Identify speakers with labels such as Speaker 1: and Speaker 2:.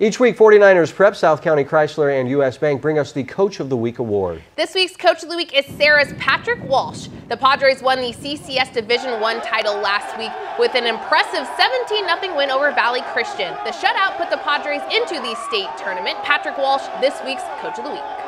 Speaker 1: Each week, 49ers Prep, South County Chrysler, and U.S. Bank bring us the Coach of the Week award.
Speaker 2: This week's Coach of the Week is Serra's Patrick Walsh. The Padres won the CCS Division One title last week with an impressive 17-0 win over Valley Christian. The shutout put the Padres into the state tournament. Patrick Walsh, this week's Coach of the Week.